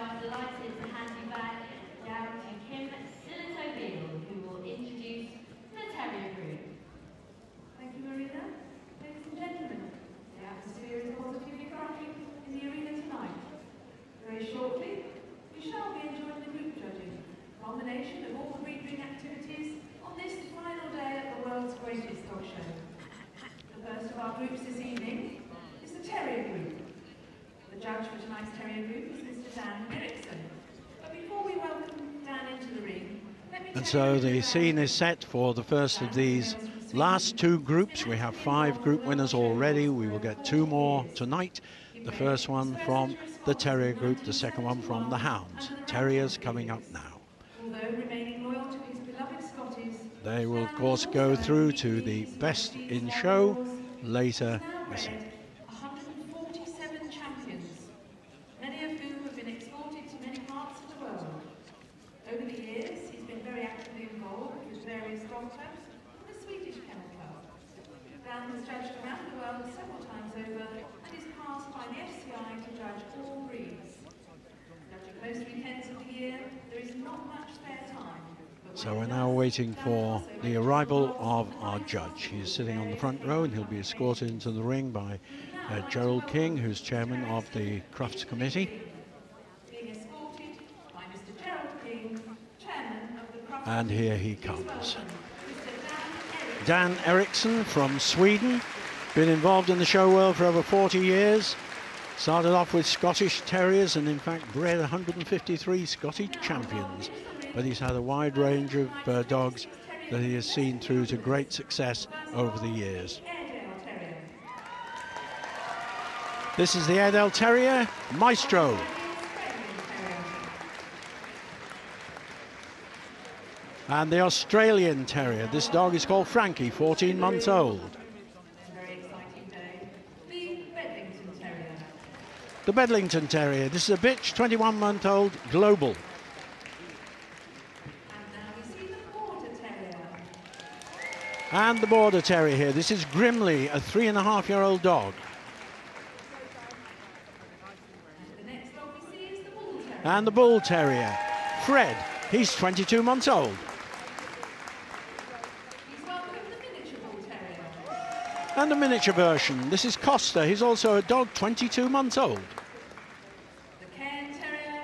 I'm delighted to hand you back down to Kim Sillitoe-Beale, who will introduce the Terrier Group. Thank you, Marina. Ladies and gentlemen, the atmosphere is positively crowding in the arena tonight. Very shortly, we shall be enjoying the group judging, a combination of all the breeding activities on this final day at the world's greatest dog show. The first of our groups this evening is the Terrier Group. The judge for tonight's Terrier Group is. Dan Erickson. But before we welcome Dan into the ring, And so the scene is set for the first of these last two groups. We have five group winners already. We will get two more tonight. The first one from the Terrier group, the second one from the Hounds. Terriers coming up now. Although remaining loyal to his beloved Scotties, They will, of course, go through to the best in show later this evening. 147 champions, many of whom have been exported to many parts of the world. Over the years, he's been very actively involved with various dog clubs and the Swedish Kennel Club. Dan has judged around the world several times over and is passed by the FCI to judge all breeds. Judging most weekends of the year, there is not much spare time. but So we're now waiting for the arrival of our judge. He's sitting on the front row and he'll be escorted into the ring by uh, Gerald King, who's chairman of the Crufts Committee. And here he comes. Dan. Eriksson from Sweden, been involved in the show world for over 40 years. Started off with Scottish Terriers and in fact bred 153 Scottish champions. But he's had a wide range of uh, dogs that he has seen through to great success over the years. This is the Airedale Terrier Maestro. And the Australian Terrier. This dog is called Frankie, 14 months old. The Bedlington Terrier. This is a bitch, 21 month old, global. And now we see the Border Terrier. And the Border Terrier here. This is Grimley, a three and a half year old dog. And the Bull Terrier. Fred. He's 22 months old. And a miniature version. This is Costa. He's also a dog, 22 months old. The Cairn Terrier.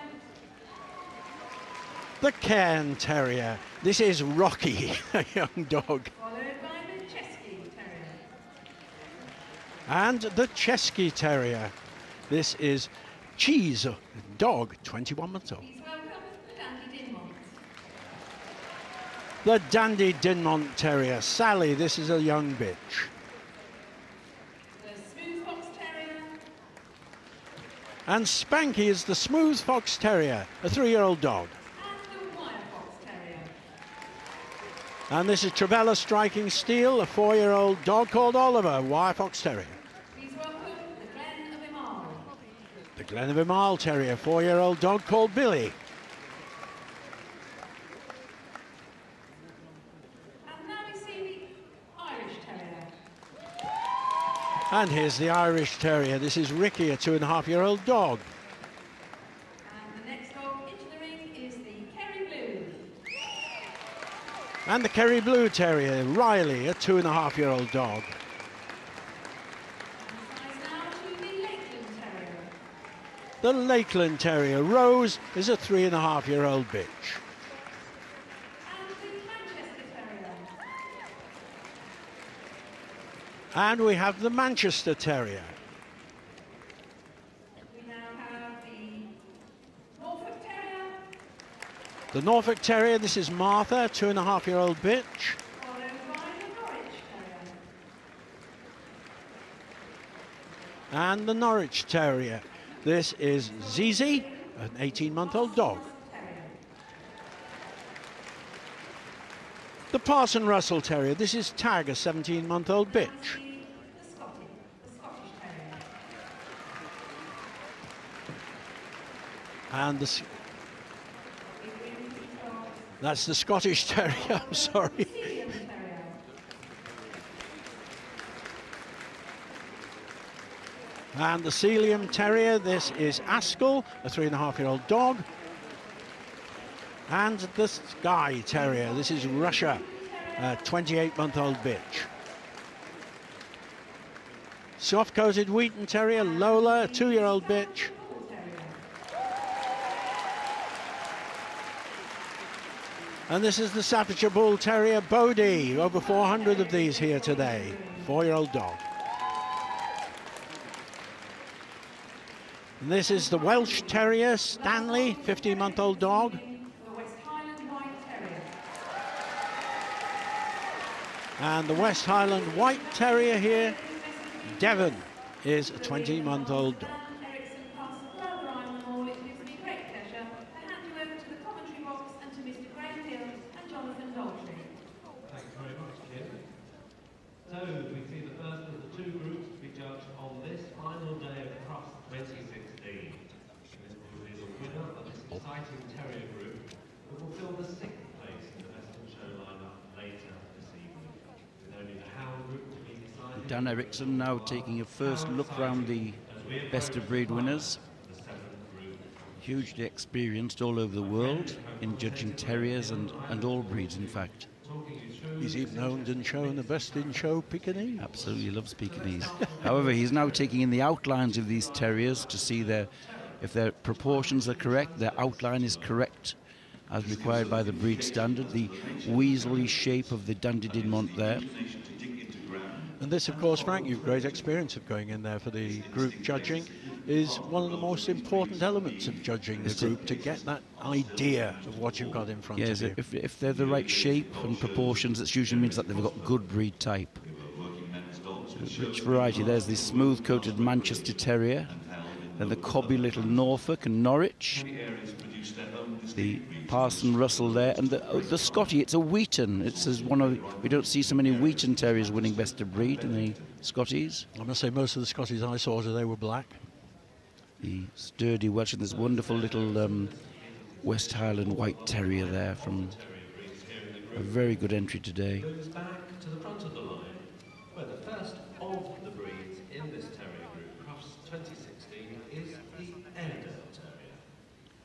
The Cairn Terrier. This is Rocky, a young dog. Followed by the Cesky Terrier. And the Cesky Terrier. This is Cheese, dog, 21 months old. The Dandie Dinmont. The Dandie Dinmont Terrier. Sally, this is a young bitch. The Smooth Fox Terrier. And Spanky is the Smooth Fox Terrier, a three-year-old dog. And the Wire Fox Terrier. And this is Travella Striking Steel, a four-year-old dog called Oliver, Wire Fox Terrier. Please welcome the Glen of Imaal. The Glen of Imaal Terrier, four-year-old dog called Billy. And. And here's the Irish Terrier. This is Ricky, a two-and-a-half-year-old dog. And the next dog into the ring is the Kerry Blue. And the Kerry Blue Terrier, Riley, a two-and-a-half-year-old dog. And size now to the Lakeland Terrier. The Lakeland Terrier, Rose, is a bitch. And the Manchester Terrier. And we have the Manchester Terrier. We now have the Norfolk Terrier, this is Martha, two and a half year old bitch. And the Norwich Terrier. This is Zizi, an 18 month old dog. The Parson Russell Terrier, this is Tag, a 17 month old bitch. And the, that's the Scottish Terrier, I'm sorry. Sealyham Terrier. And the Sealyham Terrier, this is Askell, a three and a half year old dog. And the Skye Terrier, this is Russia, a 28 month old bitch. Soft coated Wheaten Terrier, Lola, a two year old bitch. And this is the Staffordshire Bull Terrier Bodie, over 400 of these here today, four year old dog. And this is the Welsh Terrier Stanley, 15 month old dog. And the West Highland White Terrier here, Devon, is a 20 month old dog. Dan Erickson Castle Flower Island Mall. It gives me great pleasure to hand you over to the commentary box and to Mr. Graham Hill and Jonathan Daltrey. Thanks very much, Kim. So we see the first of the two groups to be judged on this final day of Crufts 2016. This will be the winner of this exciting terrier group that will fill the sixth place in the Western Show lineup later this evening. With only the Hound group to be decided. Dan Erickson now taking a first look round the best of breed winners. The seventh group. Hugely experienced all over the world in judging terriers and, and all breeds, in fact. Talking you through He's even owned and shown the best in show Pekingese. Absolutely loves Pekingese. However, he's now taking in the outlines of these terriers to see their, if their proportions are correct, their outline is correct as required by the breed standard. The weaselly shape of the Dandie Dinmont there. And this, of course, Frank, you've great experience of going in there for the group judging, is one of the most important elements of judging the group to get that idea of what you've got in front Yes, of you. if, if they're the right shape and proportions, it usually means that they've got good breed type. Rich variety. There's the smooth-coated Manchester Terrier, then the cobby little Norfolk and Norwich, the Parson Russell there, and the, oh, the Scotty. It's a Wheaten. It's as one of we don't see so many Wheaten Terriers winning best of breed in the Scotties. I must say, most of the Scotties I saw today were black. The sturdy Welsh and this wonderful little um, West Highland White Terrier there from a very good entry today. moves back to the front of the line, where the first of the breeds in this terrier group, Crufts 2016, is the Airedale Terrier.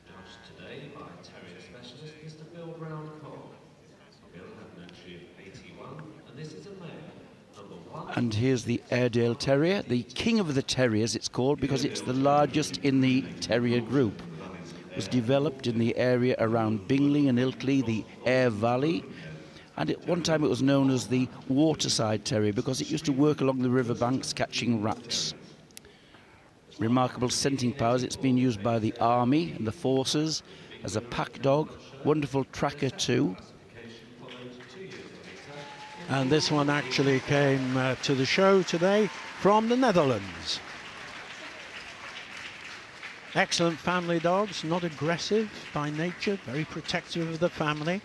Judged today by terrier specialist Mr. Bill Brown Cole. Bill had an entry of 81, and this is a male, number one. And here's the Airedale Terrier, the king of the terriers it's called because it's the largest in the terrier group. It was developed in the area around Bingley and Ilkley, the Aire Valley. And at one time it was known as the waterside terrier because it used to work along the riverbanks catching rats. Remarkable scenting powers, it's been used by the army and the forces as a pack dog, wonderful tracker too. And this one actually came uh, to the show today from the Netherlands. Excellent family dogs, not aggressive by nature, very protective of the family.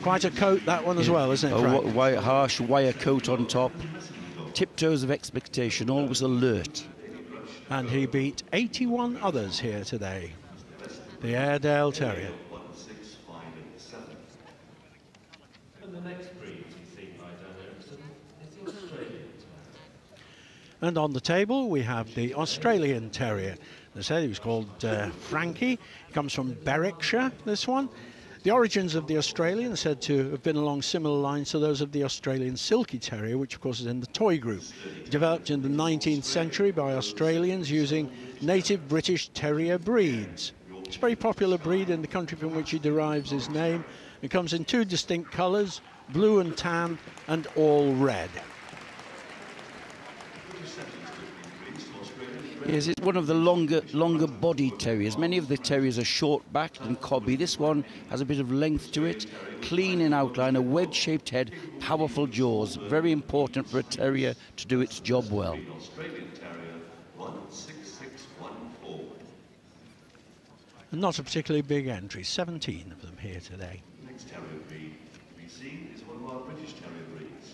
Quite a coat, that one as well, isn't it, A Frank? wi- wire, harsh wire coat on top. Tiptoes of expectation, always alert. And he beat 81 others here today. The Airedale Terrier. And the next breed to be seen by Dan Erickson is the Australian Terrier. And on the table we have the Australian Terrier. They said he was called uh, Frankie. He comes from Berwickshire, this one. The origins of the Australian are said to have been along similar lines to those of the Australian Silky Terrier, which of course is in the toy group. Developed in the 19th century by Australians using native British Terrier breeds. It's a very popular breed in the country from which he derives his name. It comes in two distinct colours, blue and tan, and all red. Yes, it's one of the longer, longer bodied terriers. Many of the terriers are short-backed and cobby. This one has a bit of length to it, clean in outline, a wedge-shaped head, powerful jaws. Very important for a terrier to do its job well. Australian Terrier 16614. And not a particularly big entry, 17 of them here today. Next terrier breed to be seen is one of our British terrier breeds,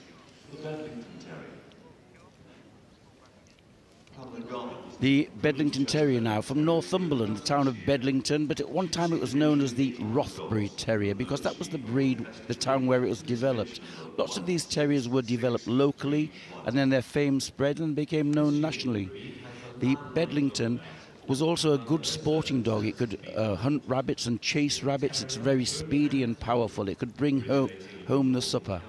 the Bedlington Terrier. Now from Northumberland, the town of Bedlington, but at one time it was known as the Rothbury Terrier because that was the breed, the town where it was developed. Lots of these terriers were developed locally and then their fame spread and became known nationally. The Bedlington was also a good sporting dog. It could uh, hunt rabbits and chase rabbits. It's very speedy and powerful. It could bring ho- home the supper.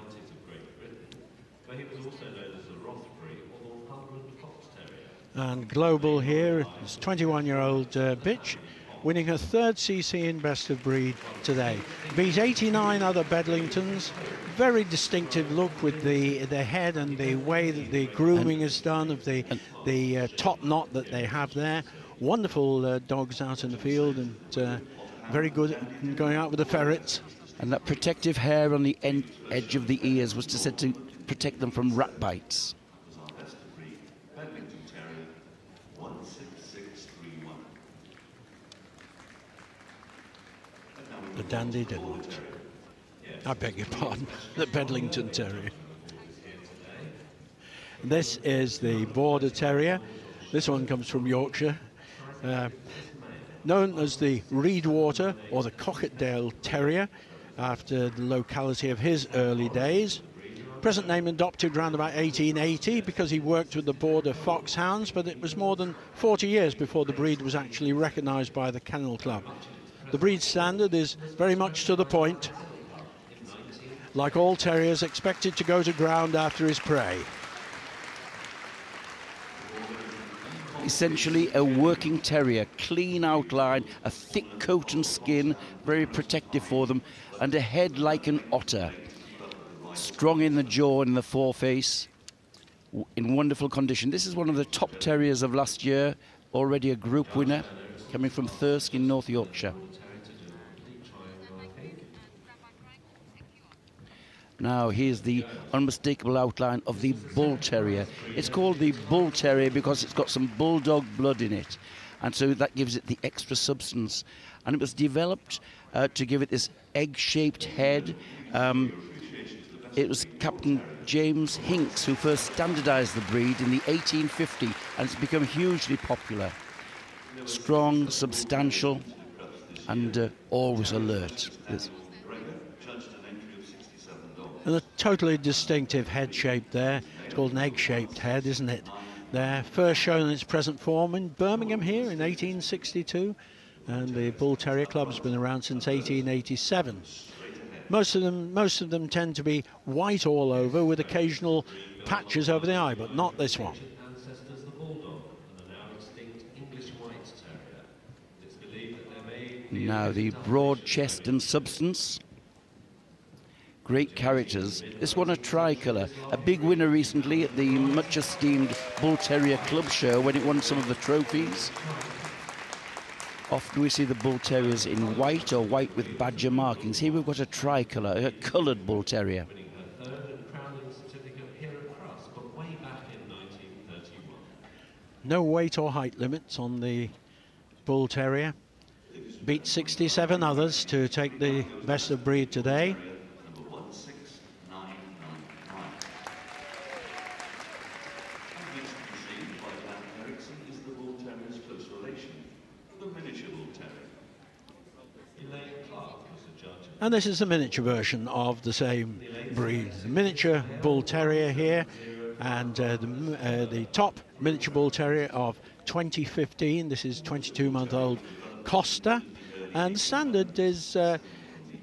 But he was also known as the Rothbury or Northumberland Fox Terrier. And Global here is 21-year-old uh, bitch, winning her third CC in best of breed today. Beat 89 other Bedlingtons. Very distinctive look with the the head and the way that the grooming is done of the the uh, top knot that they have there. Wonderful uh, dogs out in the field and uh, very good at going out with the ferrets. And that protective hair on the end, edge of the ears was to said to protect them from rat bites. Bedlington Terrier, 16631. The Dandy Dinwood. I beg your pardon, the Bedlington Terrier. This is the Border Terrier. This one comes from Yorkshire. Uh, known as the Reedwater or the Coquetdale Terrier after the locality of his early days. Present name adopted around about 1880 because he worked with the Border Foxhounds, but it was more than 40 years before the breed was actually recognised by the Kennel Club. The breed standard is very much to the point. Like all terriers, expected to go to ground after his prey. Essentially a working terrier, clean outline, a thick coat and skin, very protective for them, and a head like an otter. Strong in the jaw and the foreface, in wonderful condition. This is one of the top terriers of last year, already a group winner, coming from Thirsk in North Yorkshire. Now, here's the unmistakable outline of the Bull Terrier. It's called the Bull Terrier because it's got some bulldog blood in it, and so that gives it the extra substance. And it was developed uh, to give it this egg shaped head. Um, it was Captain James Hinks who first standardized the breed in the 1850, and it's become hugely popular. Strong, substantial, and uh, always alert. It's- judged an entry of 67 dogs. And a totally distinctive head shape there. It's called an egg-shaped head, isn't it? There, first shown in its present form in Birmingham here in 1862, and the Bull Terrier Club's been around since 1887. Most of them, most of them tend to be white all over, with occasional patches over the eye, but not this one. ancestors the Bulldog and the now extinct English White Terrier. It's believed that there may be Now, the broad chest and substance. Great characters. This one a tricolour, a big winner recently at the much esteemed Bull Terrier Club Show when it won some of the trophies. Often we see the Bull Terriers in white or white with badger markings. Here we've got a tricolour, a coloured Bull Terrier. third and crowning certificate here at but way back in 1931. No weight or height limits on the Bull Terrier. Beat 67 others to take the best of breed today. And Erickson is the miniature this version of the same breed. The miniature Bull Terrier here, and uh, the, uh, the top miniature Bull Terrier of 2015. This is 22-month-old Costa, and the standard is. Uh,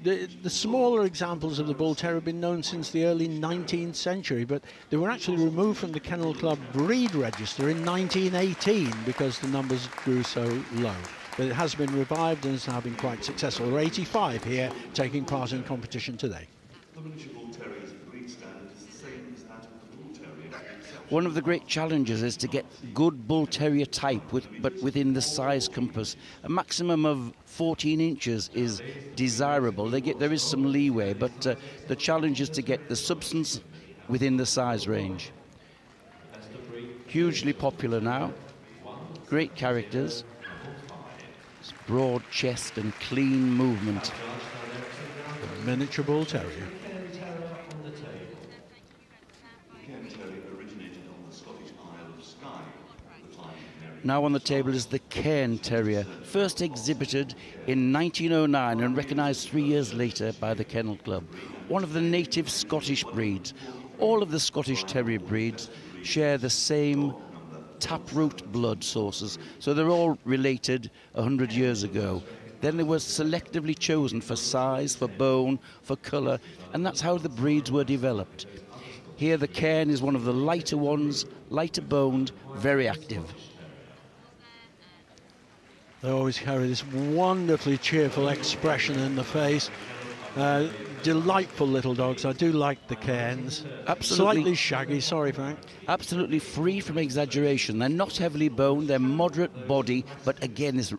the, the smaller examples of the Bull Terrier have been known since the early 19th century, but they were actually removed from the Kennel Club breed register in 1918 because the numbers grew so low. But it has been revived and has now been quite successful. There are 85 here taking part in competition today. The miniature Bull Terrier's breed standard is the same as that of the Bull Terrier itself. One of the great challenges is to get good bull terrier type, with, but within the size compass. A maximum of 14 inches is desirable. Get, there is some leeway, but uh, the challenge is to get the substance within the size range. Hugely popular now. Great characters. Broad chest and clean movement. The miniature Bull Terrier. The Cairn Terrier originated on the Scottish Isle of Skye at the time Now on the table is the Cairn Terrier, first exhibited in 1909 and recognised three years later by the Kennel Club. One of the native Scottish breeds. All of the Scottish Terrier breeds share the same taproot blood sources, so they're all related 100 years ago. Then they were selectively chosen for size, for bone, for colour, and that's how the breeds were developed. Here, the cairn is one of the lighter ones, lighter boned, very active. They always carry this wonderfully cheerful expression in the face. Uh, delightful little dogs. I do like the cairns. Absolutely. Slightly shaggy, sorry, Frank. Absolutely free from exaggeration. They're not heavily boned, they're moderate body, but again, this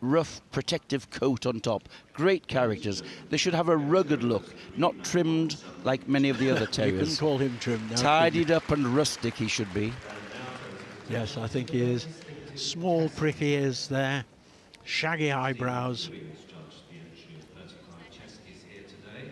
rough protective coat on top. Great characters. They should have a rugged look, not trimmed like many of the other terriers. You terriers. call him trim now. could? Tidied up and rustic he should be. Yes, I think he is. Small pricky ears there, shaggy eyebrows. Williams judged the entry of 35 Ceskies here today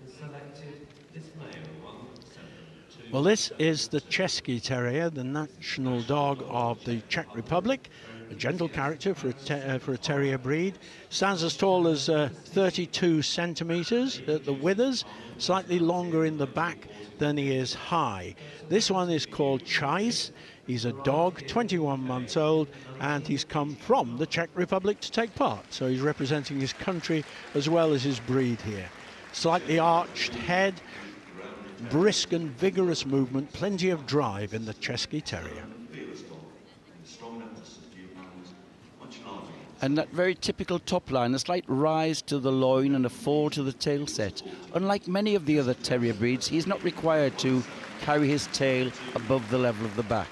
and selected this male 172. Well, this is the Cesky Terrier, the national dog of the Czech Republic. A gentle character for a, uh, for a terrier breed. Stands as tall as uh, 32 centimetres at the withers, slightly longer in the back than he is high. This one is called Chais. He's a dog, 21 months old, and he's come from the Czech Republic to take part. So he's representing his country as well as his breed here. Slightly arched head, brisk and vigorous movement, plenty of drive in the Cesky Terrier. And that very typical top line, a slight rise to the loin and a fall to the tail set. Unlike many of the other terrier breeds, he's not required to carry his tail above the level of the back.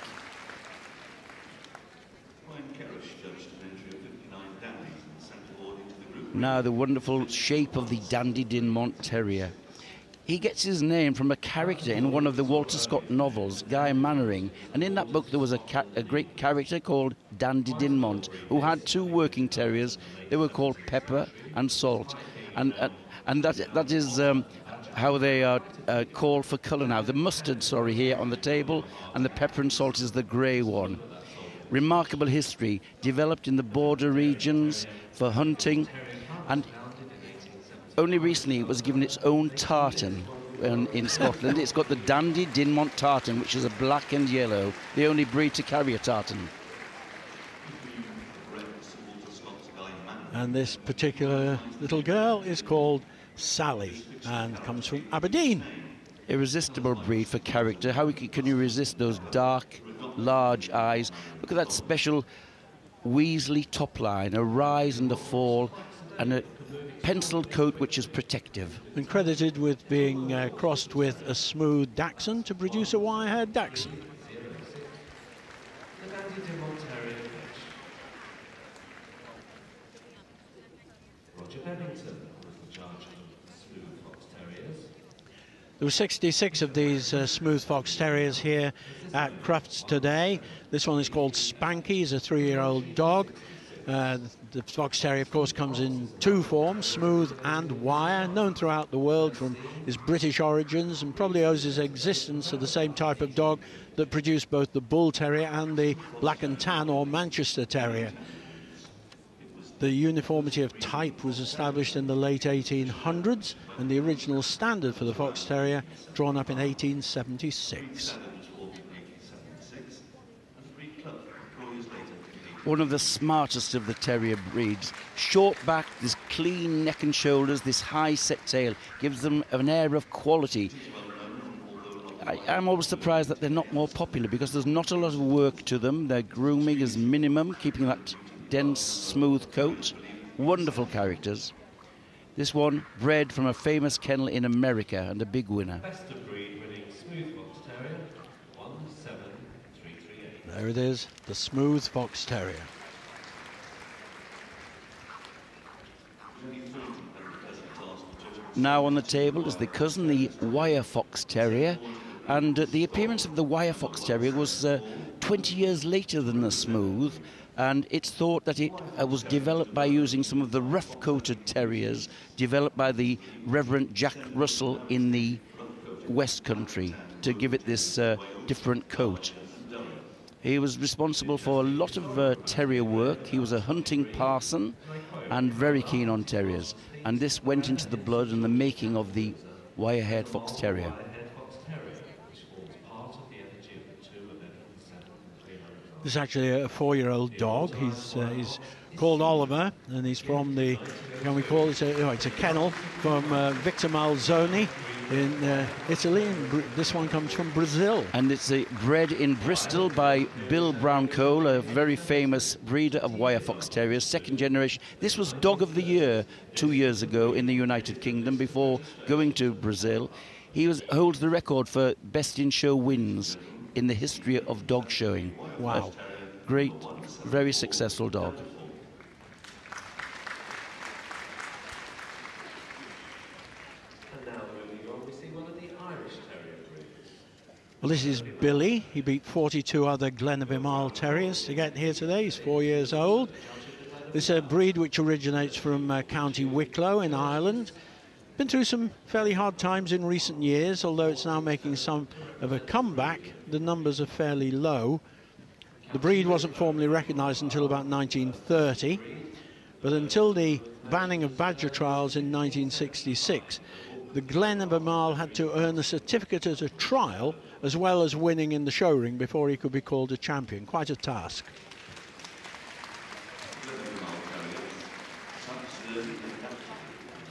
Ryan Kerrish judged an entry of 59 dandies and sent forward into the group. Now the wonderful shape of the Dandie Dinmont Terrier. He gets his name from a character in one of the Walter Scott novels, Guy Mannering, and in that book there was a, a great character called Dandie Dinmont who had two working terriers. They were called Pepper and Salt, and uh, and that that is um, how they are uh, called for colour now. The mustard, sorry, here on the table, and the pepper and salt is the grey one. Remarkable history, developed in the border regions for hunting, and only recently it was given its own tartan in, in Scotland. it's got the Dandie Dinmont tartan, which is a black and yellow, the only breed to carry a tartan. Bred Sir Walter Scott's Guy Manning. And this particular little girl is called Sally and comes from Aberdeen. Irresistible breed for character. How can you resist those dark, large eyes? Look at that special Weasley top line, a rise and a fall, and a penciled coat which is protective. And credited with being uh, crossed with a smooth Dachshund to produce a wire-haired Dachshund. The Dandie Dinmont Terrier Fish. Roger Bennington was the judge of Smooth Fox Terriers. There were 66 of these uh, smooth fox terriers here at Crufts today. This one is called Spanky. He's a three-year-old dog. Uh, the fox terrier, of course, comes in two forms, smooth and wire, known throughout the world from his British origins and probably owes his existence to the same type of dog that produced both the bull terrier and the black and tan or Manchester terrier. The uniformity of type was established in the late 1800s, and the original standard for the Fox Terrier drawn up in 1876. One of the smartest of the terrier breeds. Short back, this clean neck and shoulders, this high set tail gives them an air of quality. I, I'm always surprised that they're not more popular because there's not a lot of work to them. Their grooming is minimum, keeping that dense, smooth coat. Wonderful characters. This one bred from a famous kennel in America and a big winner. Best of breed winning Smooth Fox Terrier 17338. There it is, the smooth Fox Terrier. Now on the table is the cousin, the Wire Fox Terrier, and uh, the appearance of the Wire Fox Terrier was uh, 20 years later than the Smooth, and it's thought that it uh, was developed by using some of the rough-coated terriers developed by the Reverend Jack Russell in the West Country to give it this uh, different coat. He was responsible for a lot of uh, terrier work. He was a hunting parson and very keen on terriers. And this went into the blood and the making of the wire-haired fox terrier. This is actually a four-year-old dog. He's uh, he's called Oliver, and he's from the can we call it? A, no, it's a kennel from uh, Victor Malzoni in uh, Italy. And Br- this one comes from Brazil. And it's uh, bred in Bristol by Bill Brown Cole, a very famous breeder of wire fox terriers, second generation. This was Dog of the Year two years ago in the United Kingdom before going to Brazil. He was holds the record for best in show wins in the history of dog showing. Wow. A great, very successful dog. And now moving on, we see one of the Irish Terrier breeds. Well, this is Billy. He beat 42 other Glen of Imaal Terriers to get here today. He's four years old. This is a breed which originates from uh, County Wicklow in Ireland. Been through some fairly hard times in recent years, although it's now making some of a comeback. The numbers are fairly low. The breed wasn't formally recognised until about 1930, but until the banning of badger trials in 1966, the Glen Mile had to earn a certificate at a trial as well as winning in the show ring before he could be called a champion. Quite a task.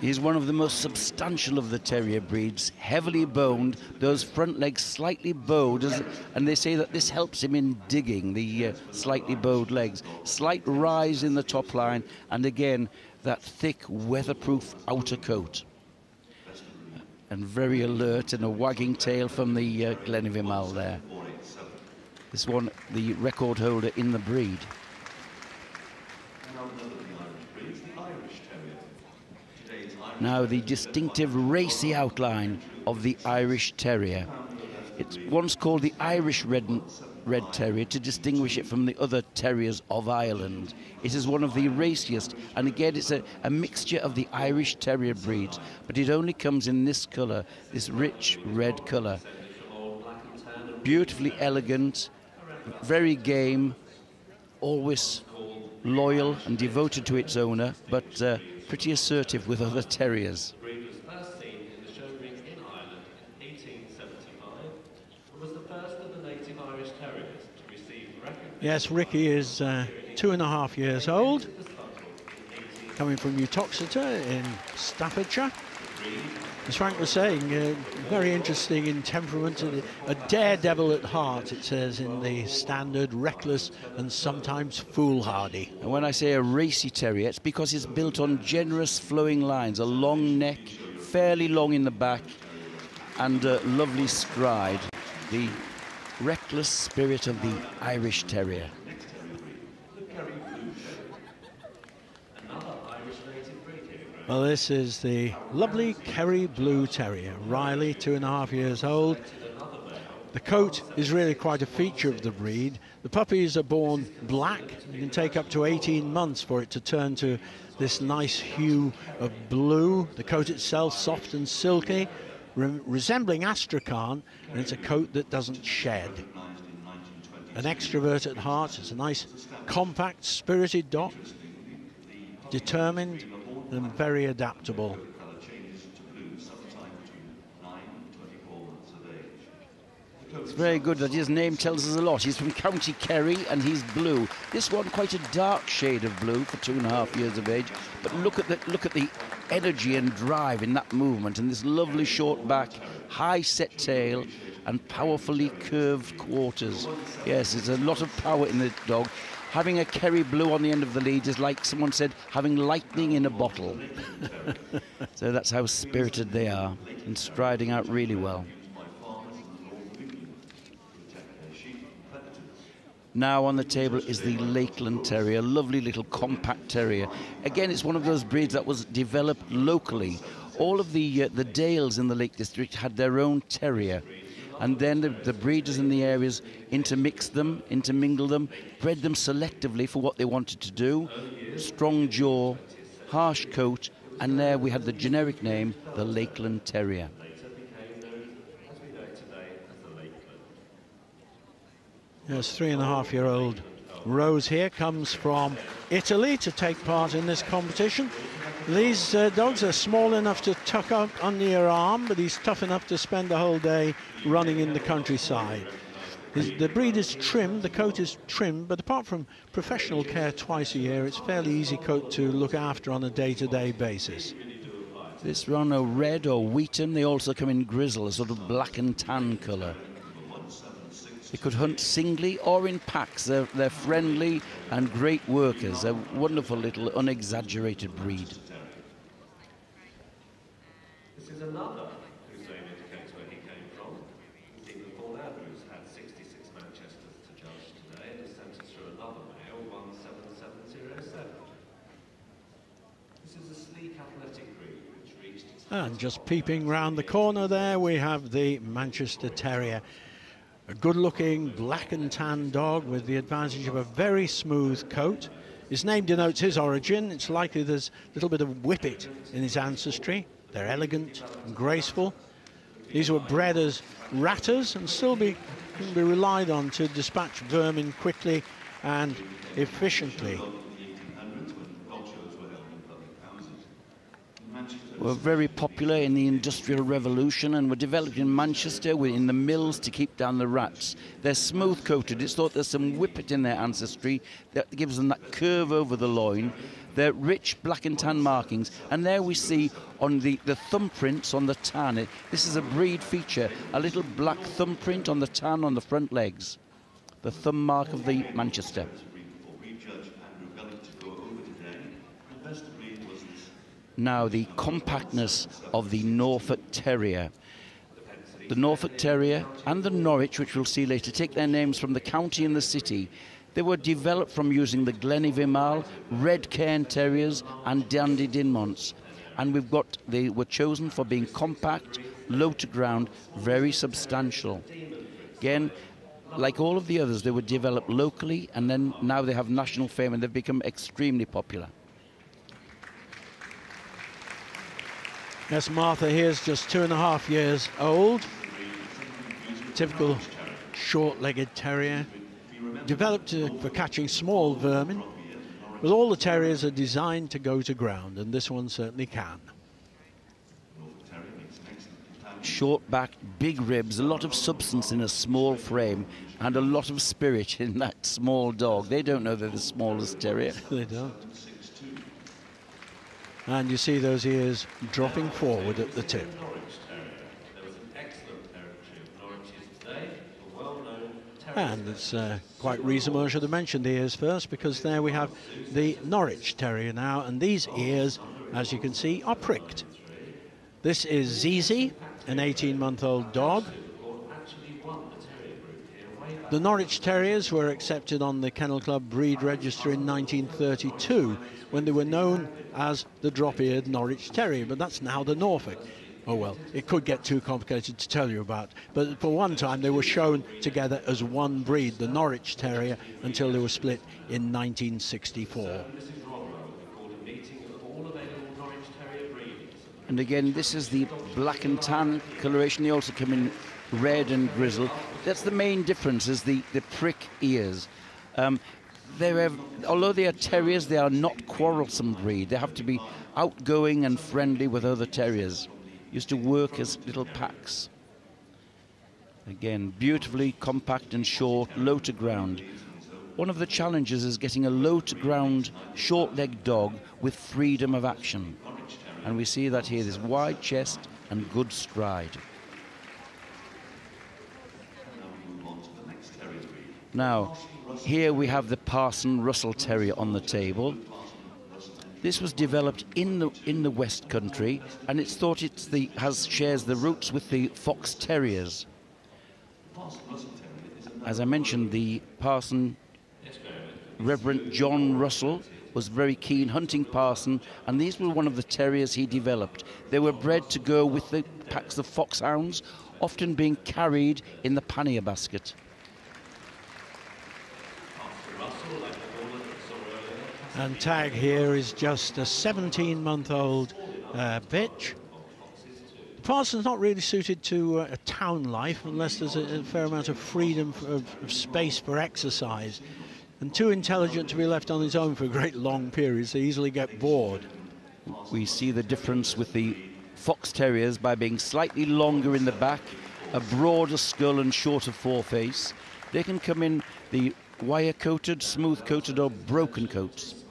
He's one of the most substantial of the terrier breeds, heavily boned, those front legs slightly bowed, and they say that this helps him in digging, the uh, slightly bowed legs. Slight rise in the top line, and again, that thick, weatherproof outer coat. And very alert and a wagging tail from the uh, there. This one, the record holder in the breed. Now, the distinctive racy outline of the Irish Terrier. It's once called the Irish Red, Red Terrier to distinguish it from the other terriers of Ireland. It is one of the raciest, and again, it's a, a mixture of the Irish Terrier breeds, but it only comes in this colour, this rich red colour. Beautifully elegant, very game, always loyal and devoted to its owner, but uh, pretty assertive with other terriers. The breed was first seen in the show ring in Ireland in 1875 and was the first of the native Irish Terriers to receive recognition Yes, Ricky is uh, two and a half years old, coming from Uttoxeter in Staffordshire. As Frank was saying, uh, very interesting in temperament, and a daredevil at heart, it says in the standard, reckless and sometimes foolhardy. And when I say a racy terrier, it's because it's built on generous flowing lines, a long neck, fairly long in the back, and a lovely stride. The reckless spirit of the Irish Terrier. Well, this is the lovely Kerry Blue Terrier, Riley, two and a half years old. The coat is really quite a feature of the breed. The puppies are born black. It can take up to 18 months for it to turn to this nice hue of blue. The coat itself soft and silky, re- resembling Astrakhan, and it's a coat that doesn't shed. An extrovert at heart, it's a nice, compact, spirited dog, determined and very adaptable. colour changes to blue sometime between 9 and 24 months of age. The coat It's very good that his name tells us a lot. He's from County Kerry and he's blue. This one quite a dark shade of blue for two and a half years of age. But look at the look at the energy and drive in that movement and this lovely short back, high set tail, and powerfully curved quarters. Yes, there's a lot of power in the dog. Having a Kerry blue on the end of the lead is like someone said, having lightning in a bottle. so that's how spirited they are and striding out really well. Now on the table is the Lakeland Terrier, lovely little compact terrier. Again, it's one of those breeds that was developed locally. All of the uh, the dales in the Lake District had their own terrier, and then the, the breeders in the areas intermixed them, intermingled them, bred them selectively for what they wanted to do. Strong jaw, harsh coat, and there we had the generic name, the Lakeland Terrier. Later became known as we know today as the Lakeland. Yes, three and a half year old Rose here comes from Italy to take part in this competition. These uh, dogs are small enough to tuck up under your arm, but he's tough enough to spend the whole day running in the countryside. His, the breed is trimmed, the coat is trimmed, but apart from professional care twice a year, it's fairly easy coat to look after on a day-to-day basis. This are red or wheaten. They also come in grizzle, a sort of black and tan colour. They could hunt singly or in packs. They're, they're friendly and great workers. A wonderful little unexaggerated breed. This is another whose name indicates where he came from. Stephen Paul Andrews had 66 Manchesters to judge today and has sent through another male, 17707. This is a sleek athletic breed which reached its And just peeping round the corner there, we have the Manchester Terrier. A good-looking black and tan dog with the advantage of a very smooth coat. His name denotes his origin. It's likely there's a little bit of whippet in his ancestry. They're elegant and graceful. These were bred as ratters and still be, can be relied on to dispatch vermin quickly and efficiently. Were very popular in the Industrial Revolution and were developed in Manchester in the mills to keep down the rats. They're smooth coated. It's thought there's some whippet in their ancestry that gives them that curve over the loin. They're rich black and tan markings. And there we see on the, the thumbprints on the tan. It, this is a breed feature, a little black thumbprint on the tan on the front legs. The thumb mark of the Manchester. Now the compactness of the Norfolk Terrier. The Norfolk Terrier and the Norwich, which we'll see later, take their names from the county and the city. They were developed from using the Glenny Red Cairn Terriers, and Dandie Dinmonts. And we've got, they were chosen for being compact, low to ground, very substantial. Again, like all of the others, they were developed locally and then now they have national fame and they've become extremely popular. Yes, Martha here's just two and a half years old. Typical short-legged terrier. Developed uh, for catching small vermin. But all the terriers are designed to go to ground, and this one certainly can. Short back, big ribs, a lot of substance in a small frame, and a lot of spirit in that small dog. They don't know they're the smallest terrier. they don't and you see those ears dropping forward at the tip. And it's uh, quite reasonable I should have mentioned the ears first because there we have the Norwich Terrier now and these ears, as you can see, are pricked. This is Zizi, an 18-month-old dog. The Norwich Terriers were accepted on the Kennel Club breed register in 1932 when they were known as the drop-eared Norwich Terrier, but that's now the Norfolk. Oh well, it could get too complicated to tell you about. But for one time, they were shown together as one breed, the Norwich Terrier, until they were split in 1964. And again, this is the black and tan coloration. They also come in red and grizzle. That's the main difference, is the, the prick ears. Um, they have, although they are terriers, they are not quarrelsome breed. They have to be outgoing and friendly with other terriers. Used to work as little packs. Again, beautifully compact and short, low to ground. One of the challenges is getting a low to ground, short legged dog with freedom of action. And we see that here, this wide chest and good stride. Now, here we have the Parson Russell Terrier on the table. This was developed in the in the West Country, and it's thought it has shares the roots with the Fox Terriers. As I mentioned, the Parson, Reverend John Russell, was very keen hunting parson, and these were one of the terriers he developed. They were bred to go with the packs of foxhounds, often being carried in the pannier basket. And Tag here is just a 17-month-old uh, bitch. Parson's not really suited to uh, a town life unless there's a, a fair amount of freedom for, of, of space for exercise. And too intelligent to be left on his own for great long periods, they easily get bored. We see the difference with the Fox Terriers by being slightly longer in the back, a broader skull and shorter foreface. They can come in the wire-coated, smooth-coated or broken coats.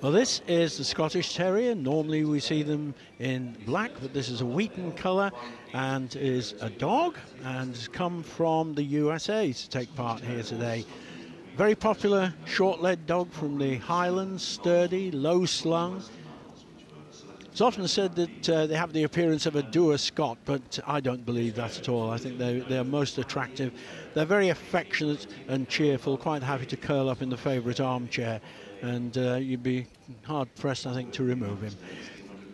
Well, this is the Scottish Terrier. Normally we see them in black, but this is a wheaten colour and is a dog and has come from the USA to take part here today. Very popular short-legged dog from the Highlands, sturdy, low-slung. It's often said that uh, they have the appearance of a doer Scot, but I don't believe that at all. I think they, they're most attractive. They're very affectionate and cheerful, quite happy to curl up in the favourite armchair and uh, you'd be hard pressed, I think, to remove him.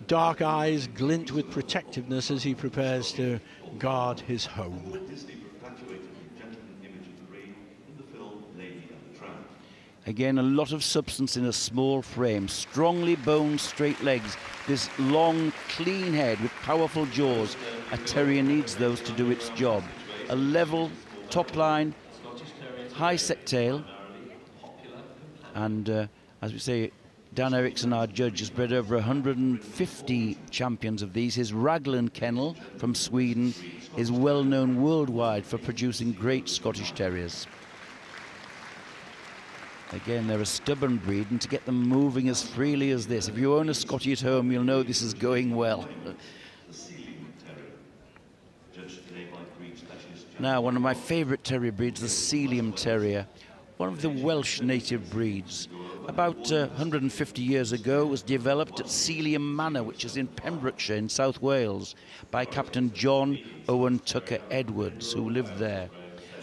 Dark eyes glint with protectiveness as he prepares to guard his home. Again, a lot of substance in a small frame, strongly boned straight legs, this long, clean head with powerful jaws. A terrier needs those to do its job. A level top line, high set tail, and uh, as we say, Dan Eriksson, our judge, has bred over 150 champions of these. His Raglan kennel from Sweden is well known worldwide for producing great Scottish Terriers. Again, they're a stubborn breed, and to get them moving as freely as this, if you own a Scottie at home, you'll know this is going well. Now, one of my favourite terrier breeds, the Sealyham Terrier one of the Welsh native breeds. About uh, 150 years ago, was developed at Sealyham Manor, which is in Pembrokeshire in South Wales, by Captain John Owen Tucker Edwardes, who lived there.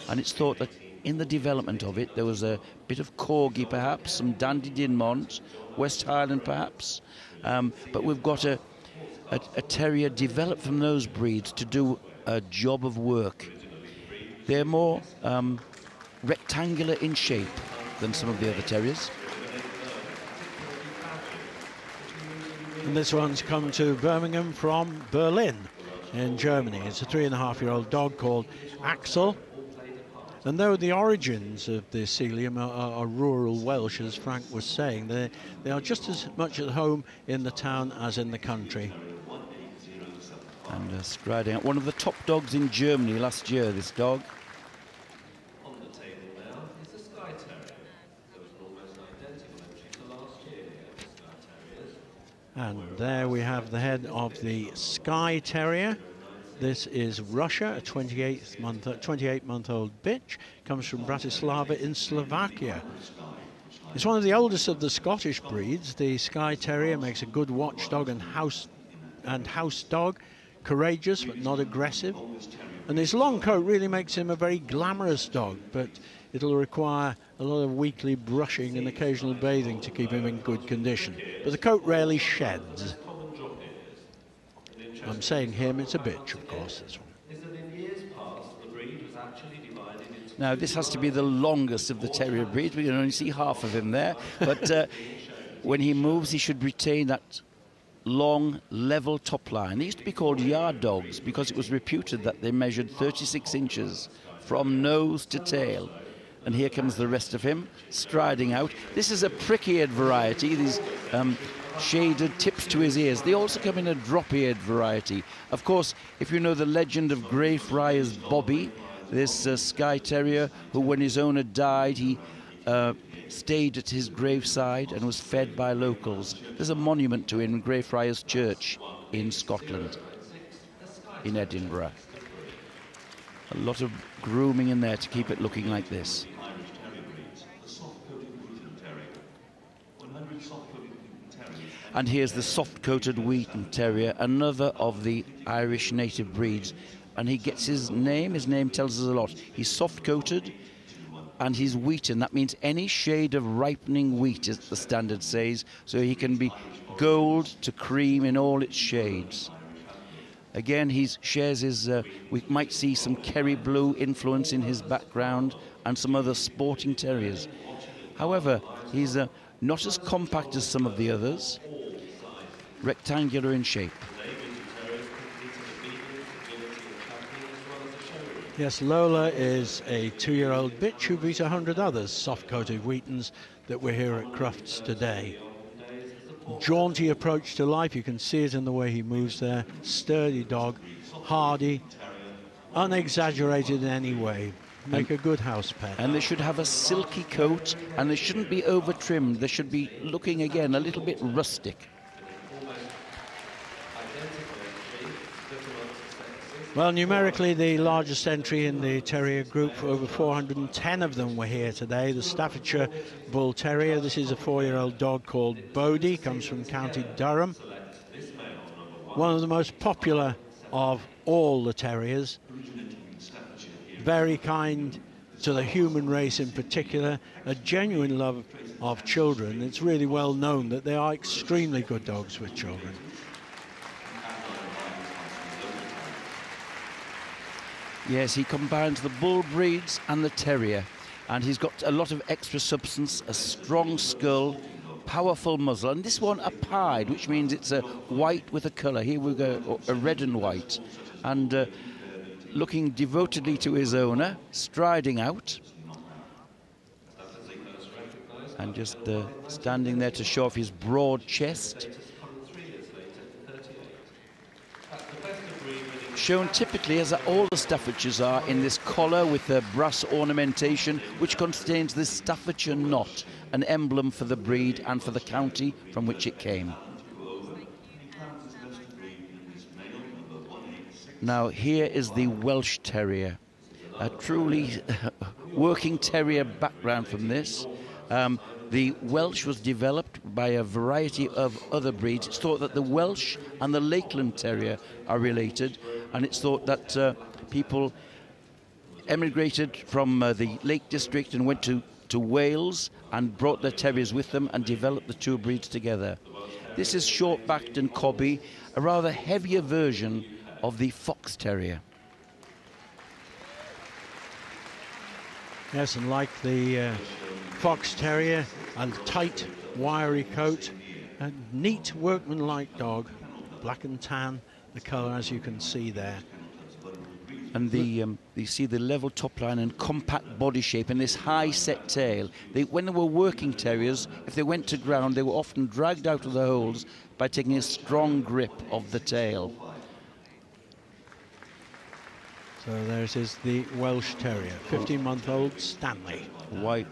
And it's thought that in the development of it, there was a bit of Corgi, perhaps, some Dandie Dinmont, West Highland, perhaps. Um, but we've got a, a, a terrier developed from those breeds to do a job of work. They're more um, rectangular in shape than some of the other terriers. And this one's come to Birmingham from Berlin in Germany. It's a three and a half year old dog called Axel. And though the origins of the Sealyham are, are, are, rural Welsh, as Frank was saying, they, they are just as much at home in the town as in the country. And uh, striding out, one of the top dogs in Germany last year, this dog. And there we have the head of the Skye Terrier. This is Russia, a 28 month, 28 month old bitch, comes from Bratislava in Slovakia. It's one of the oldest of the Scottish breeds. The Skye Terrier makes a good watchdog and house and house dog, courageous but not aggressive. And his long coat really makes him a very glamorous dog, but it'll require a lot of weekly brushing and occasional bathing to keep him in good condition. But the coat rarely sheds. I'm saying him, it's a bitch, of course, this one. Now, this has to be the longest of the terrier breeds. We can only see half of him there. But uh, when he moves, he should retain that long, level top line. They used to be called yard dogs because it was reputed that they measured 36 inches from nose to tail and here comes the rest of him striding out. This is a prick-eared variety, these um, shaded tips to his ears. They also come in a drop-eared variety. Of course, if you know the legend of Greyfriars Bobby, this uh, Skye Terrier who, when his owner died, he uh, stayed at his graveside and was fed by locals. There's a monument to him in Greyfriars Church in Scotland, in Edinburgh. A lot of grooming in there to keep it looking like this. And here's the soft-coated Wheaten Terrier, another of the Irish native breeds. And he gets his name, his name tells us a lot. He's soft-coated and he's wheaten. That means any shade of ripening wheat, as the standard says. So he can be gold to cream in all its shades. Again, he shares his, uh, we might see some Kerry Blue influence in his background and some other sporting terriers. However, he's uh, not as compact as some of the others rectangular in shape. Today, Wheaten Terriers compete in obedience, agility and tracking as well as the showroom. Yes, Lola is a two-year-old bitch who beat 100 others, soft-coated Wheatens, that were here at Crufts today. Jaunty approach to life, you can see it in the way he moves there. Sturdy dog, hardy, unexaggerated in any way. Make a good house pet. And they should have a silky coat and they shouldn't be over trimmed. They should be looking again a little bit rustic. Well, numerically, the largest entry in the Terrier group, over 410 of them were here today. The Staffordshire Bull Terrier, this is a four-year-old dog called Bodie, comes from County Durham. One of the most popular of all the terriers. Very kind to the human race in particular, a genuine love of children. It's really well known that they are extremely good dogs with children. Yes, he combines the bull breeds and the terrier, and he's got a lot of extra substance, a strong skull, powerful muzzle, and this one a pied, which means it's a white with a colour. Here we go, a red and white, and uh, looking devotedly to his owner, striding out, and just uh, standing there to show off his broad chest. Shown typically as all the Staffordshires are in this collar with the brass ornamentation which contains this Staffordshire knot, an emblem for the breed and for the county from which it came. Now here is the Welsh Terrier, a truly working terrier background from this. Um, the Welsh was developed by a variety of other breeds. It's thought that the Welsh and the Lakeland Terrier are related, and it's thought that uh, people emigrated from uh, the Lake District and went to, to Wales and brought their terriers with them and developed the two breeds together. This is short-backed and cobby, a rather heavier version of the Fox Terrier. Yes, and like the uh, Fox Terrier, a tight, wiry coat, a neat workman-like dog, black and tan, the colour as you can see there. And the um, you see the level top line and compact body shape and this high set tail. They, when they were working terriers, if they went to ground, they were often dragged out of the holes by taking a strong grip of the tail. So there it is, the Welsh Terrier, 15-month-old Stanley. White.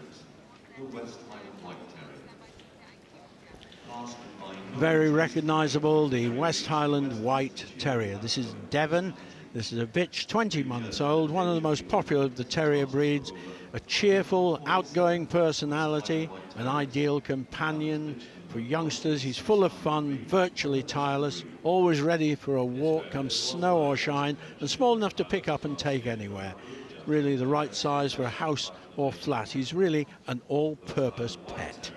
Very recognisable, the West Highland White Terrier. This is Devon. This is a bitch, 20 months old, one of the most popular of the terrier breeds. A cheerful, outgoing personality, an ideal companion for youngsters. He's full of fun, virtually tireless, always ready for a walk, come snow or shine, and small enough to pick up and take anywhere. Really the right size for a house or flat. He's really an all-purpose pet.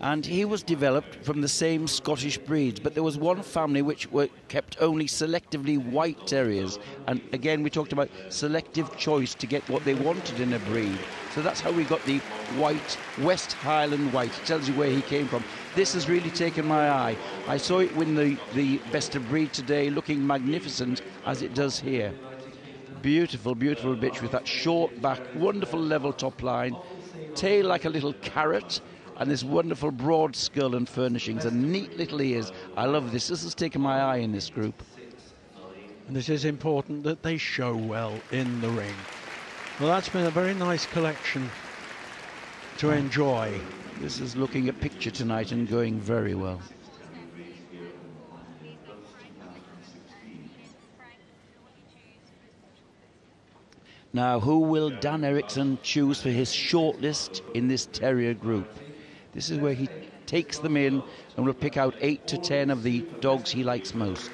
And he was developed from the same Scottish breeds. But there was one family which were kept only selectively white terriers, and again we talked about selective choice to get what they wanted in a breed. So that's how we got the white West Highland white. It tells you where he came from. This has really taken my eye. I saw it win the the best of breed today, looking magnificent as it does here. Beautiful, beautiful bitch with that short back, wonderful level top line, tail like a little carrot and this wonderful broad skull and furnishings and neat little ears. I love this. This has taken my eye in this group. And it is important that they show well in the ring. Well, that's been a very nice collection to enjoy. This is looking at picture tonight and going very well. Now, who will Dan Eriksson choose for his shortlist in this Terrier group? This is where he takes them in and will pick out eight to ten of the dogs he likes most.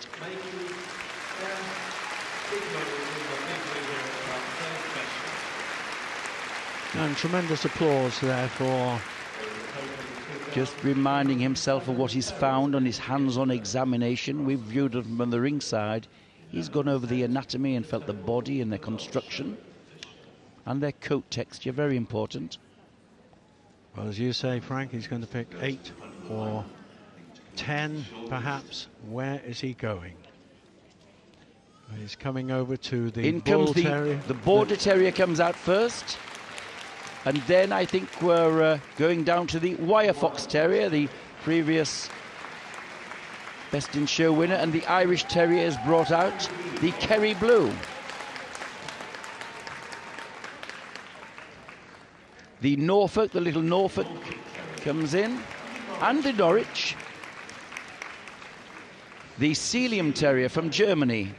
And tremendous applause there for just reminding himself of what he's found on his hands-on examination. We've viewed him from the ringside. He's gone over the anatomy and felt the body and their construction and their coat texture, very important. Well, as you say, Frank, he's going to pick eight or ten, perhaps. Where is he going? He's coming over to the In comes the, terrier. the border terrier comes out first. And then I think we're uh, going down to the wire fox terrier, the previous best in show winner. And the Irish terrier has brought out the Kerry Blue. The Norfolk, the little Norfolk comes in. And the Norwich. The Sealyham Terrier from Germany.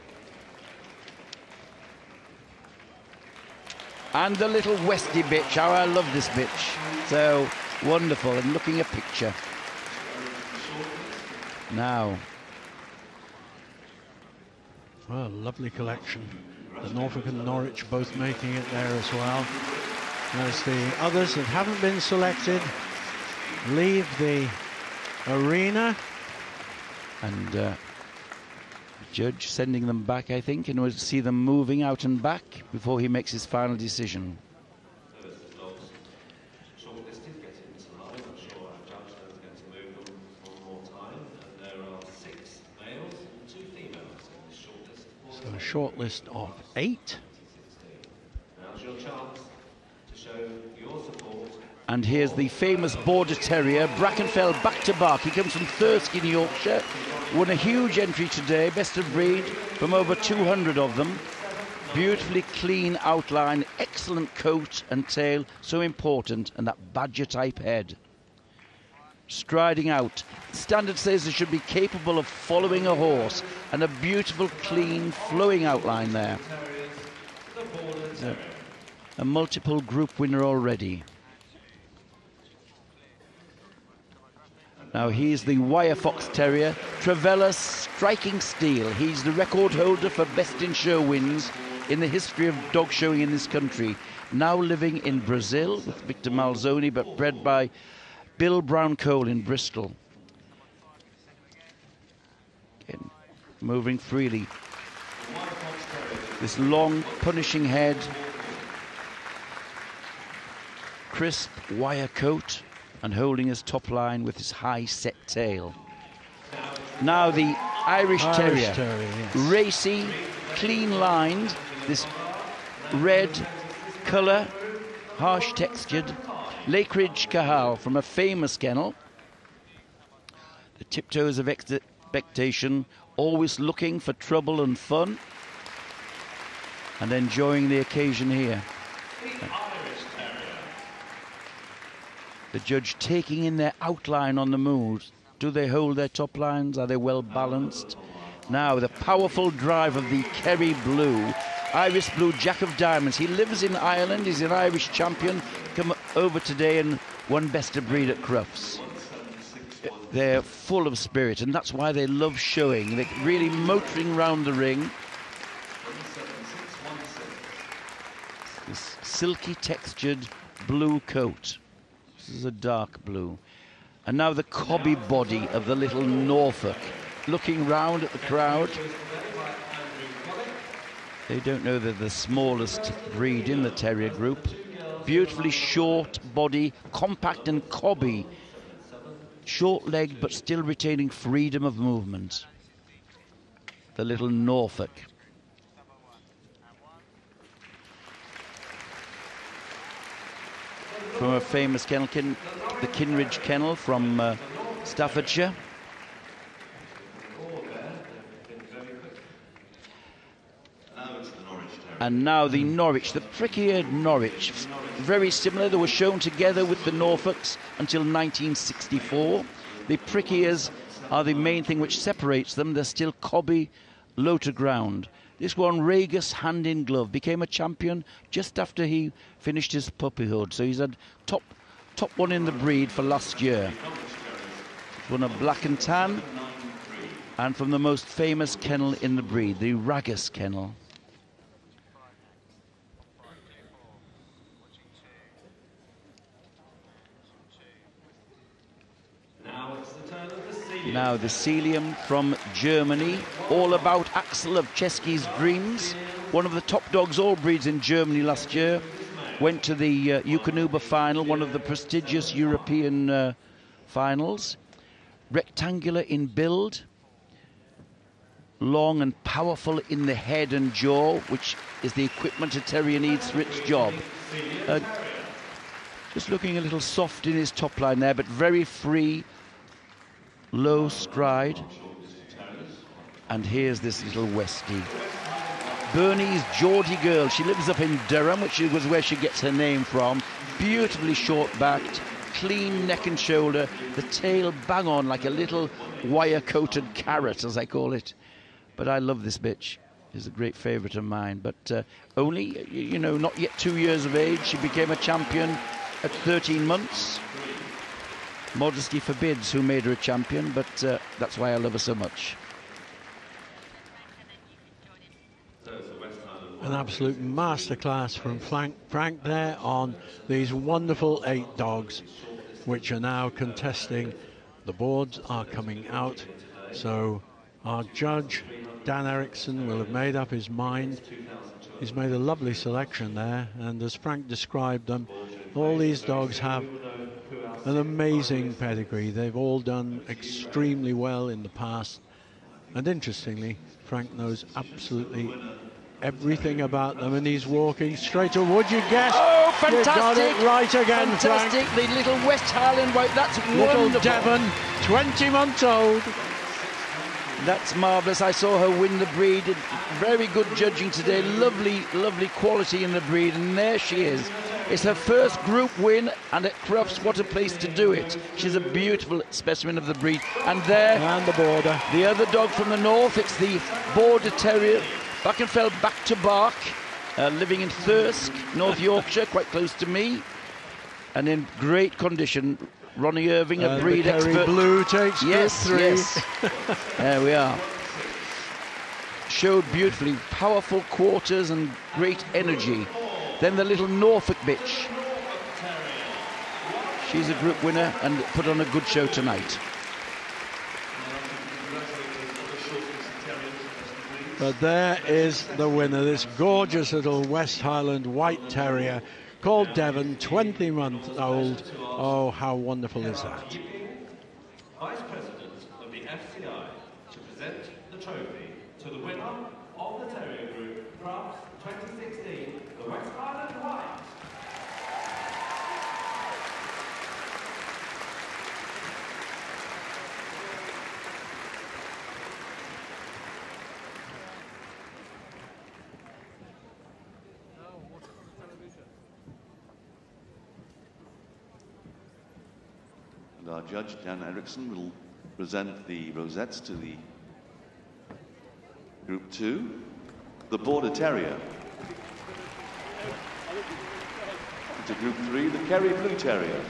And the little Westie bitch. How I love this bitch. So wonderful. And looking a picture. Now, Well, lovely collection. The Norfolk and Norwich both making it there as well. As the others that haven't been selected leave the arena. and uh, judge sending them back, I think, and we'll see them moving out and back before he makes his final decision. First the dogs shortlisted, getting to And here's the famous Border Terrier, Brackenfell back to back. He comes from Thirsk in Yorkshire. Won a huge entry today, best of breed from over 200 of them. Beautifully clean outline, excellent coat and tail, so important, and that badger type head. Striding out. Standard says they should be capable of following a horse, and a beautiful, clean, flowing outline there. A multiple group winner already. Now he's the Wire Fox Terrier, Travella Striking Steel. He's the record holder for best in show wins in the history of dog showing in this country. Now living in Brazil with Victor Malzoni, but bred by Bill Brown Cole in Bristol. Again, moving freely. This long, punishing head, crisp wire coat and holding his top line with his high set tail. Now the Irish, Irish Terrier, Terrier, yes. racy, clean lined, this red colour, harsh textured, Lakeridge Cahal from a famous kennel. The tiptoes of expectation, always looking for trouble and fun, and enjoying the occasion here. The judge taking in their outline on the move. Do they hold their top lines? Are they well balanced? Now, the powerful drive of the Kerry Blue, Iris Blue Jack of Diamonds. He lives in Ireland, he's an Irish champion. Come over today and won best of breed at Crufts. They're full of spirit, and that's why they love showing. They're really motoring round the ring. This silky textured blue coat. This is a dark blue. And now the cobby body of the little Norfolk. Looking round at the crowd. They don't know they're the smallest breed in the terrier group. Beautifully short body, compact and cobby. Short legged but still retaining freedom of movement. The little Norfolk. From a famous kennel, Kin- the Kinridge Kennel from uh, Staffordshire. And now the Norwich, the prick-eared Norwich. Very similar, they were shown together with the Norfolks until 1964. The prick ears are the main thing which separates them. They're still cobby, low to ground. This one, Ragus, hand in glove, became a champion just after he finished his puppyhood. So he's had top top one in the breed for last year. Won a black and tan, and from the most famous kennel in the breed, the Ragus kennel. Now the Sealyham from Germany, all about Axel of Chesky's Dreams, one of the top dogs all breeds in Germany last year. went to the uh, Eukanuba final, one of the prestigious European uh, finals. Rectangular in build, long and powerful in the head and jaw, which is the equipment a terrier needs for its job. Uh, just looking a little soft in his top line there, but very free, low stride. And here's this little Westie. Burneze Geordie girl. She lives up in Durham, which was where she gets her name from. Beautifully short-backed, clean neck and shoulder, the tail bang on like a little wire-coated carrot, as I call it. But I love this bitch. She's a great favourite of mine. But uh, only, you know, not yet two years of age. She became a champion at 13 months. Modesty forbids who made her a champion, but uh, that's why I love her so much. An absolute masterclass from Frank, Frank there on these wonderful eight dogs, which are now contesting. The boards are coming out, so our judge, Dan Erickson, will have made up his mind. He's made a lovely selection there, and as Frank described them, all these dogs have an amazing pedigree. They've all done extremely well in the past, and interestingly, Frank knows absolutely everything about them, and he's walking straight to. Would you guess? Oh, You fantastic! got it right again, Fantastic! Frank. The little West Highland White. That's Little wonderful. Devon, 20 months old. That's marvellous. I saw her win the breed. Very good judging today. Lovely, lovely quality in the breed. And there she is. It's her first group win, and at Crufts, what a place to do it. She's a beautiful specimen of the breed. And there, And the border. the other dog from the north, it's the Border Terrier, Brackenfell back to bark, uh, living in Thirsk, North Yorkshire, quite close to me, and in great condition. Ronnie Irving, a And breed expert. Blue takes Yes, three. yes. there we are. Showed beautifully, powerful quarters and great energy. Then the little Norfolk bitch. She's a group winner and put on a good show tonight. But there is the winner, this gorgeous little West Highland White Terrier called Devon, 20 months old. Oh, how wonderful is that? Vice President of the FCI to present the trophy to the winner of the Terrier Group Crufts 2016, the West Highland White. And our judge, Dan Erickson, will present the rosettes to the group two. The Border Terrier. To group three, the Kerry Blue Terrier.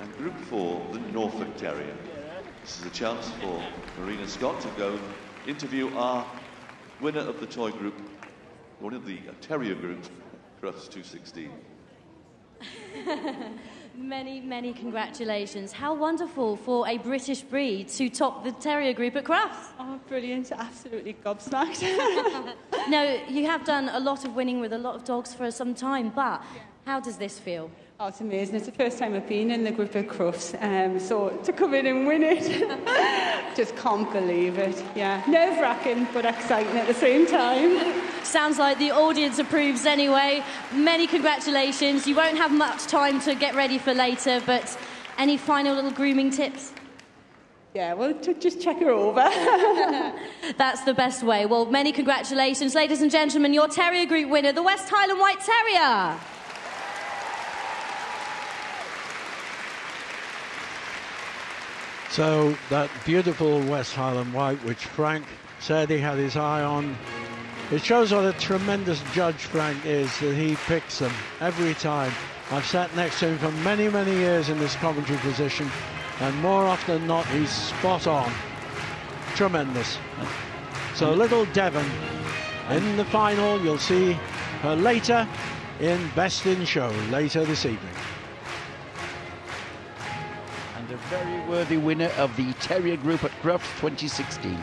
And group four, the Norfolk Terrier. This is a chance for Marina Scott to go interview our winner of the toy group, one of the uh, Terrier group, Crufts 216. Many, many congratulations. How wonderful for a British breed to top the terrier group at Crufts. Oh, brilliant. Absolutely gobsmacked. Now, you have done a lot of winning with a lot of dogs for some time, but how does this feel? Oh, it's amazing. It's the first time I've been in the group at Crufts. Um, so to come in and win it, just can't believe it. Yeah, nerve wracking, but exciting at the same time. Sounds like the audience approves anyway. Many congratulations. You won't have much time to get ready for later, but any final little grooming tips? Yeah, well, just check her over. That's the best way. Well, many congratulations, ladies and gentlemen. Your Terrier Group winner, the West Highland White Terrier. So that beautiful West Highland White, which Frank said he had his eye on, it shows what a tremendous judge Frank is that he picks them every time. I've sat next to him for many, many years in this commentary position, and more often than not, he's spot on. Tremendous. So mm. little Devon in the final. You'll see her later in Best in Show later this evening. Very worthy winner of the Terrier Group at Crufts 2016.